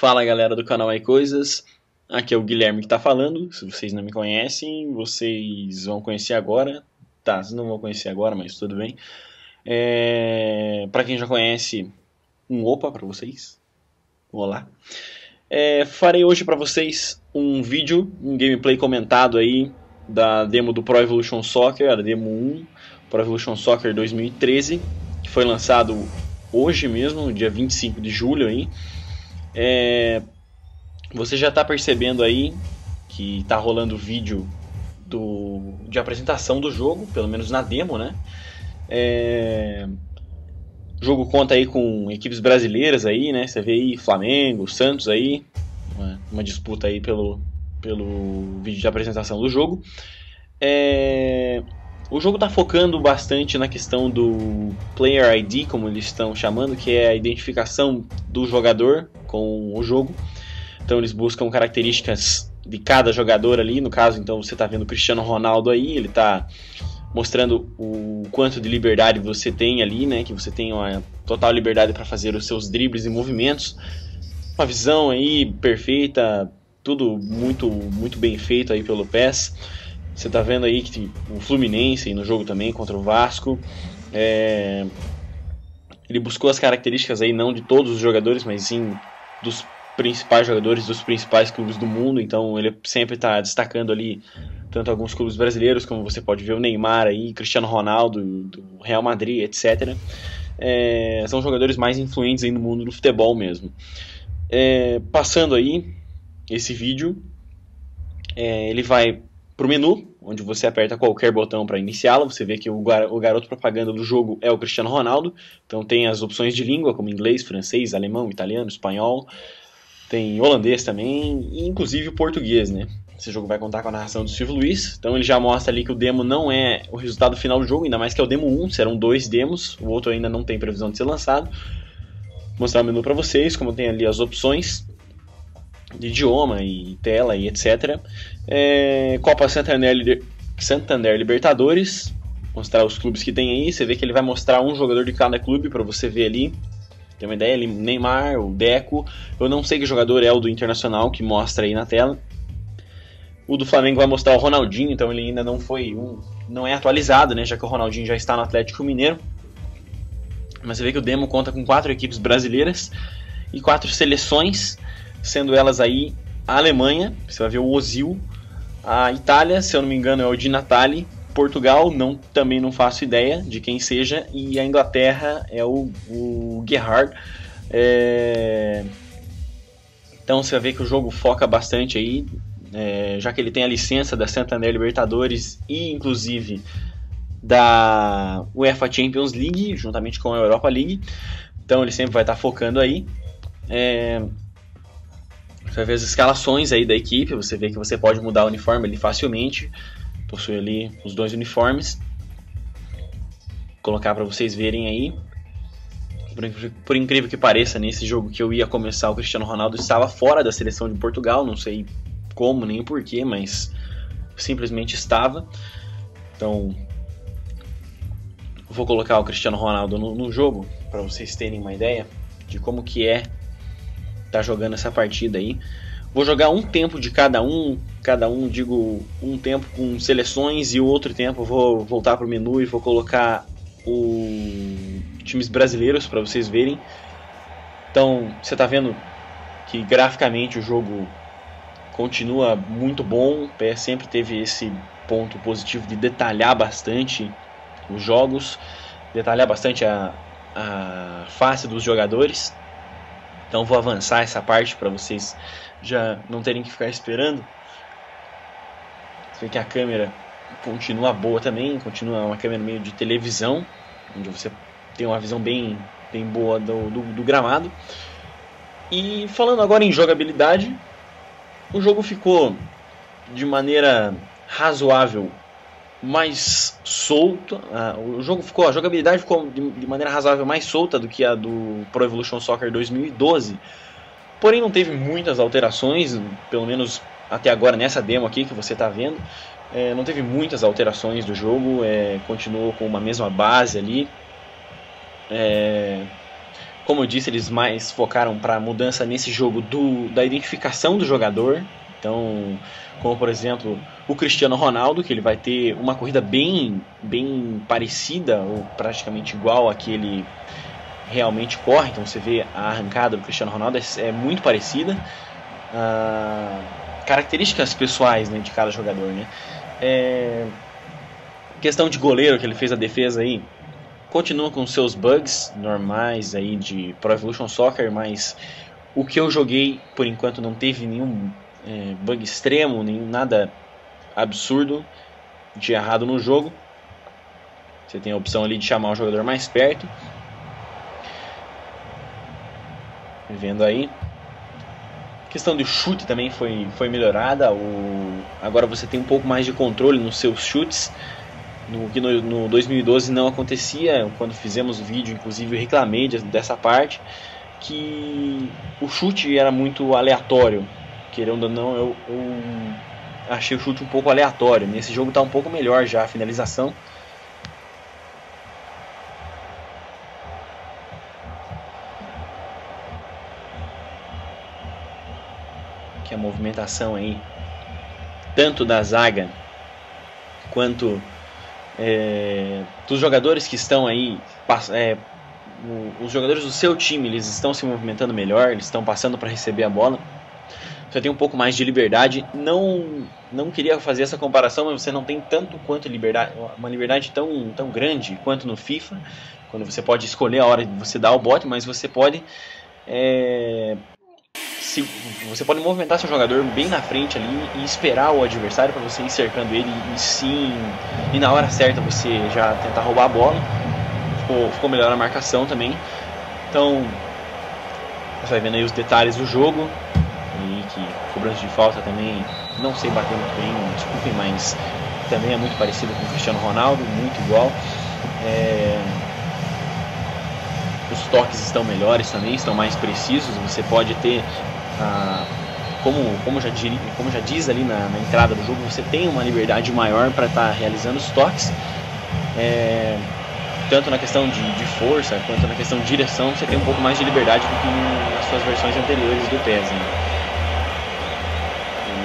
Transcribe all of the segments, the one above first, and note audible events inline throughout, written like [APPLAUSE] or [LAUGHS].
Fala galera do canal Aí Coisas, aqui é o Guilherme que está falando. Se vocês não me conhecem, vocês vão conhecer agora. Tá, vocês não vão conhecer agora, mas tudo bem. É... Para quem já conhece, um opa para vocês. Olá. É, farei hoje para vocês um vídeo, um gameplay comentado aí da demo do Pro Evolution Soccer, a demo 1, Pro Evolution Soccer 2013, que foi lançado hoje mesmo, dia 25 de julho aí. É, você já está percebendo aí que está rolando vídeo do, de apresentação do jogo, pelo menos na demo, né? É, o jogo conta aí com equipes brasileiras aí, né? Você vê aí Flamengo, Santos aí, uma, uma disputa aí pelo, pelo vídeo de apresentação do jogo. É, o jogo está focando bastante na questão do Player ID, como eles estão chamando, que é a identificação do jogador com o jogo. Então eles buscam características de cada jogador ali. No caso, então você está vendo o Cristiano Ronaldo aí, ele está mostrando o quanto de liberdade você tem ali, né? Que você tem uma total liberdade para fazer os seus dribles e movimentos. Uma visão aí perfeita, tudo muito muito bem feito aí pelo PES. Você está vendo aí que o Fluminense no jogo também contra o Vasco. É... Ele buscou as características aí não de todos os jogadores, mas sim dos principais jogadores dos principais clubes do mundo, então ele sempre está destacando ali tanto alguns clubes brasileiros, como você pode ver o Neymar aí, Cristiano Ronaldo, do Real Madrid, etc. É, são jogadores mais influentes aí no mundo do futebol mesmo. É, passando aí esse vídeo, é, ele vai para o menu, onde você aperta qualquer botão para iniciá-lo. Você vê que o, gar o garoto propaganda do jogo é o Cristiano Ronaldo. Então tem as opções de língua, como inglês, francês, alemão, italiano, espanhol. Tem holandês também, e inclusive o português, né? Esse jogo vai contar com a narração do Silvio Luiz. Então ele já mostra ali que o demo não é o resultado final do jogo, ainda mais que é o demo 1, serão dois demos, o outro ainda não tem previsão de ser lançado. Vou mostrar o menu para vocês, como tem ali as opções de idioma e tela e etc. É, Copa Santander, Santander Libertadores, mostrar os clubes que tem aí. Você vê que ele vai mostrar um jogador de cada clube para você ver ali. Tem uma ideia? Neymar, o Deco. Eu não sei que jogador é o do Internacional que mostra aí na tela. O do Flamengo vai mostrar o Ronaldinho, então ele ainda não foi um, não é atualizado, né? Já que o Ronaldinho já está no Atlético Mineiro. Mas você vê que o demo conta com quatro equipes brasileiras e quatro seleções sendo elas aí a Alemanha, você vai ver o Ozil, a Itália, se eu não me engano, é o Di Natale, Portugal, não, também não faço ideia de quem seja, e a Inglaterra é o, o Gerhard. É... Então você vai ver que o jogo foca bastante aí, é, já que ele tem a licença da Santander Libertadores e inclusive da UEFA Champions League, juntamente com a Europa League. Então ele sempre vai estar focando aí. É, você vai ver as escalações aí da equipe, você vê que você pode mudar o uniforme ali facilmente. Possui ali os dois uniformes. Vou colocar para vocês verem aí. Por incrível que pareça, nesse jogo que eu ia começar, o Cristiano Ronaldo estava fora da seleção de Portugal, não sei como nem porquê, mas simplesmente estava. Então, vou colocar o Cristiano Ronaldo no, no jogo para vocês terem uma ideia de como que é tá jogando essa partida aí. Vou jogar um tempo de cada um, cada um, digo, um tempo com seleções e o outro tempo vou voltar pro menu e vou colocar o times brasileiros para vocês verem. Então, você tá vendo que graficamente o jogo continua muito bom. O PS sempre teve esse ponto positivo de detalhar bastante os jogos, detalhar bastante a, a face dos jogadores. Então vou avançar essa parte para vocês já não terem que ficar esperando. Você vê que a câmera continua boa também, continua uma câmera meio de televisão, onde você tem uma visão bem, bem boa do, do, do gramado. E falando agora em jogabilidade, o jogo ficou de maneira razoável mais solto. Uh, o jogo ficou, a jogabilidade ficou de, de, maneira razoável mais solta do que a do Pro Evolution Soccer 2012. Porém, não teve muitas alterações, pelo menos até agora nessa demo aqui que você está vendo. É, não teve muitas alterações do jogo, é, continuou com uma mesma base ali. É, como eu disse, eles mais focaram para mudança nesse jogo do, da identificação do jogador. Então, como por exemplo o Cristiano Ronaldo, que ele vai ter uma corrida bem, bem parecida ou praticamente igual a que ele realmente corre. Então você vê a arrancada do Cristiano Ronaldo é, é muito parecida. Ah, características pessoais né, de cada jogador, né? É, questão de goleiro que ele fez a defesa aí, continua com seus bugs normais aí de Pro Evolution Soccer, mas o que eu joguei por enquanto não teve nenhum é, bug extremo, nem nada absurdo de errado no jogo. Você tem a opção ali de chamar o jogador mais perto. Vendo aí. A questão do chute também foi, foi melhorada. O, agora você tem um pouco mais de controle nos seus chutes. No que no, no 2012 não acontecia. Quando fizemos o vídeo, inclusive, reclamei dessa parte. Que o chute era muito aleatório querendo ou não, eu, eu achei o chute um pouco aleatório. Nesse jogo está um pouco melhor já a finalização. Que a movimentação aí, tanto da zaga quanto é, dos jogadores que estão aí, é, os jogadores do seu time, eles estão se movimentando melhor, eles estão passando para receber a bola você tem um pouco mais de liberdade. Não não queria fazer essa comparação, mas você não tem tanto quanto liberdade, uma liberdade tão, tão grande quanto no FIFA, quando você pode escolher a hora de você dar o bote, mas você pode é, se, você pode movimentar seu jogador bem na frente ali e esperar o adversário para você ir cercando ele e sim e na hora certa você já tentar roubar a bola. Ficou, ficou melhor a marcação também. Então você vai vendo aí os detalhes do jogo que cobrança de falta também não sei bater muito bem, desculpem, mas também é muito parecido com o Cristiano Ronaldo, muito igual. É... Os toques estão melhores também, estão mais precisos. Você pode ter, ah, como, como, já, como já diz ali na, na, entrada do jogo, você tem uma liberdade maior para estar tá realizando os toques. É... Tanto na questão de, de, força quanto na questão de direção, você tem um pouco mais de liberdade do que nas suas versões anteriores do PES. Né?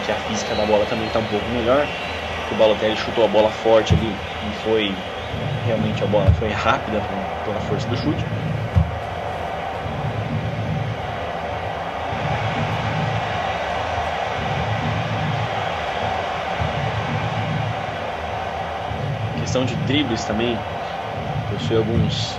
Que a física da bola também está um pouco melhor. O Balotelli chutou a bola forte ali e foi realmente a bola foi rápida pela força do chute. questão de dribles também possui alguns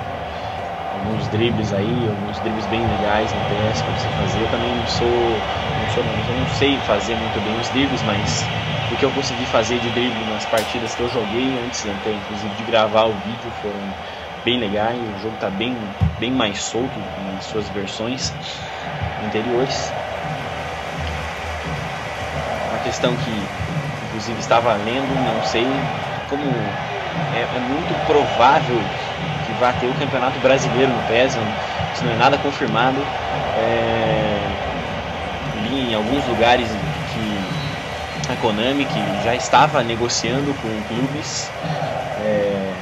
alguns dribles aí, alguns dribles bem legais no PS para você fazer. Eu também não sou, não sou não, eu não sei fazer muito bem os dribles, mas o que eu consegui fazer de drible nas partidas que eu joguei antes até inclusive de gravar o vídeo foram bem legais. O jogo está bem, bem mais solto nas suas versões anteriores. A questão que inclusive estava lendo, não sei como é, é muito provável vai ter o Campeonato Brasileiro no PES, isso não é nada confirmado. É, li em alguns lugares que a Konami que já estava negociando com clubes é,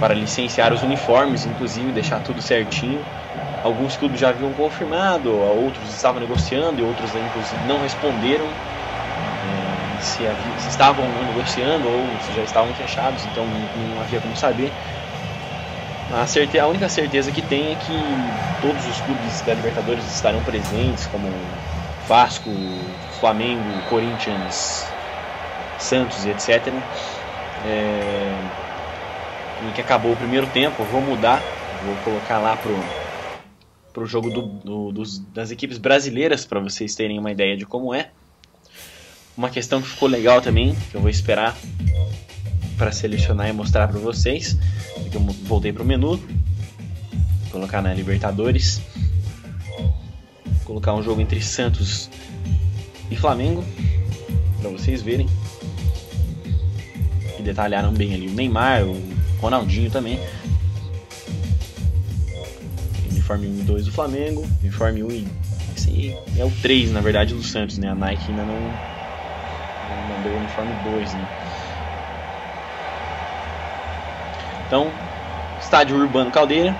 para licenciar os uniformes, inclusive deixar tudo certinho. Alguns clubes já haviam confirmado, outros estavam negociando e outros inclusive não responderam é, se, havia, se, estavam negociando ou se já estavam fechados, então não, não havia como saber. A, a única certeza que tem é que todos os clubes da Libertadores estarão presentes, como Vasco, Flamengo, Corinthians, Santos e etc. É... E que acabou o primeiro tempo, vou mudar, vou colocar lá pro, pro jogo do, do, dos, das equipes brasileiras para vocês terem uma ideia de como é. Uma questão que ficou legal também, que eu vou esperar para selecionar e mostrar para vocês. Eu voltei para o menu, colocar na Libertadores, colocar um jogo entre Santos e Flamengo para vocês verem. E detalharam bem ali o Neymar, o Ronaldinho também. Uniforme 1 e 2 do Flamengo, uniforme 1 e esse é o 3 na verdade do Santos, né? A Nike ainda não, não mandou o uniforme 2, né? Então, estádio Urbano Caldeira,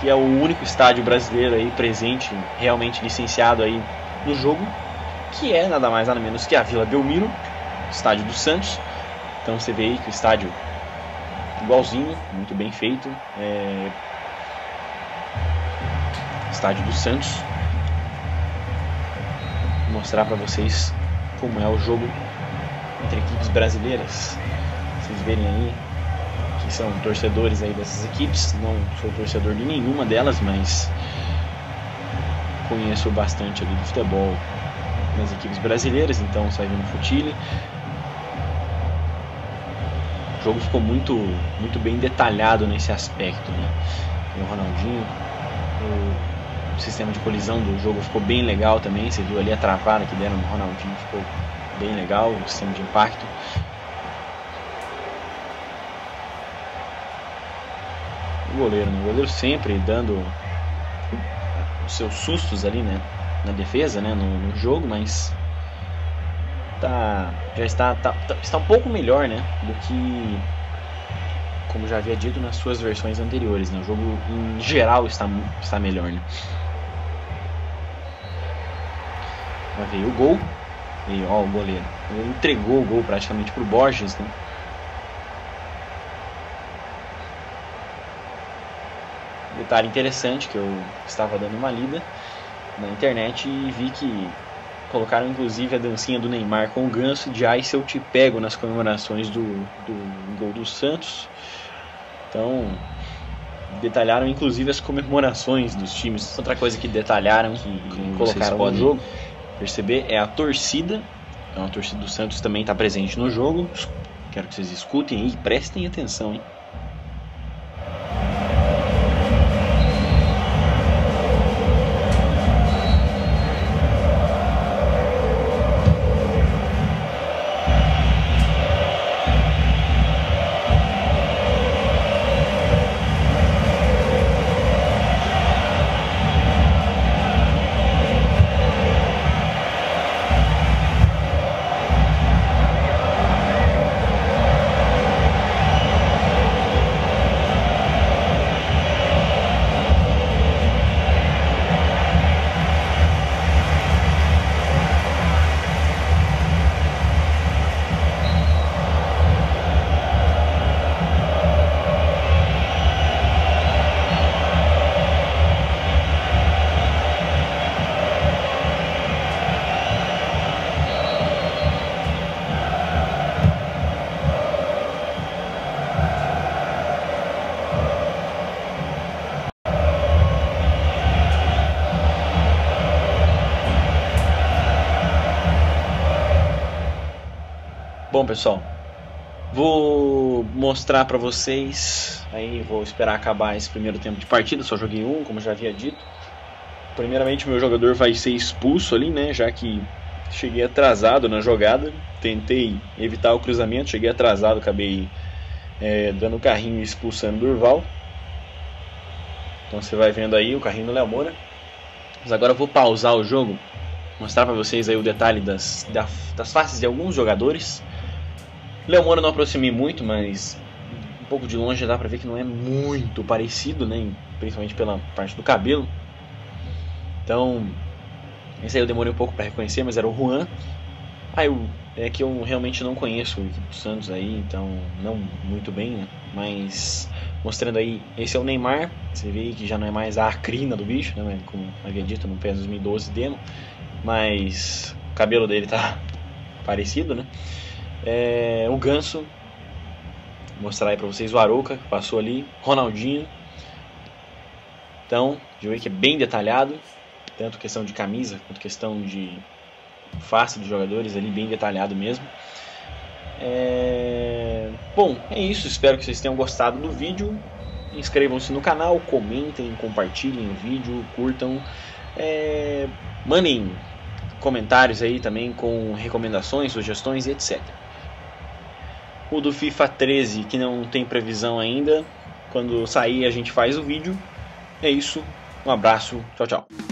que é o único estádio brasileiro aí presente, realmente licenciado aí no jogo, que é nada mais nada menos que a Vila Belmiro, estádio do Santos. Então você vê aí que o estádio igualzinho, muito bem feito. É... Estádio do Santos. Vou mostrar para vocês como é o jogo entre equipes brasileiras. Vocês verem aí são torcedores aí dessas equipes. Não sou torcedor de nenhuma delas, mas conheço bastante ali do futebol nas equipes brasileiras, então sai no Futile. O jogo ficou muito, muito bem detalhado nesse aspecto, né? o Ronaldinho, o sistema de colisão do jogo ficou bem legal também. Você viu ali a travada que deram no Ronaldinho, ficou bem legal o sistema de impacto. O goleiro, né? O goleiro sempre dando os seus sustos ali, né? Na defesa, né? No, no jogo, mas tá, já está, tá, tá, está um pouco melhor, né? Do que como já havia dito nas suas versões anteriores, né? O jogo em geral está, está melhor, né? Já veio o gol e ó o goleiro, ele entregou o gol praticamente pro Borges, né? Interessante que eu estava dando uma lida na internet e vi que colocaram inclusive a dancinha do Neymar com o ganso de Ai se eu te pego nas comemorações do, do gol do Santos. Então, detalharam inclusive as comemorações dos times. Outra coisa que detalharam, que, que colocaram no jogo, perceber, é a torcida. Então, a torcida do Santos também está presente no jogo. Quero que vocês escutem e prestem atenção, hein? Bom, pessoal, vou mostrar para vocês. Aí vou esperar acabar esse primeiro tempo de partida. Só joguei um, como já havia dito. Primeiramente, meu jogador vai ser expulso ali, né? Já que cheguei atrasado na jogada. Tentei evitar o cruzamento, cheguei atrasado, acabei é, dando o carrinho e expulsando o Durval. Então você vai vendo aí o carrinho do Léo Moura. Mas agora eu vou pausar o jogo, mostrar para vocês aí o detalhe das, das faces de alguns jogadores Leomora não aproximei muito, mas um pouco de longe dá pra ver que não é muito parecido, né? Principalmente pela parte do cabelo. Então, esse aí eu demorei um pouco para reconhecer, mas era o Juan. Eu, é que eu realmente não conheço o equipe Santos aí, então não muito bem, né? Mas mostrando aí, esse é o Neymar. Você vê que já não é mais a acrina do bicho, né? Como havia dito no PES 2012 demo. Mas o cabelo dele tá [LAUGHS] parecido, né? É, o Ganso, vou mostrar aí para vocês o Arouca, que passou ali, Ronaldinho. Então, de ver que é bem detalhado, tanto questão de camisa quanto questão de face de jogadores ali, bem detalhado mesmo. É... Bom, é isso, espero que vocês tenham gostado do vídeo. Inscrevam-se no canal, comentem, compartilhem o vídeo, curtam. É... Mandem comentários aí também com recomendações, sugestões e etc. O do FIFA 13, que não tem previsão ainda. Quando sair, a gente faz o vídeo. É isso. Um abraço. Tchau, tchau.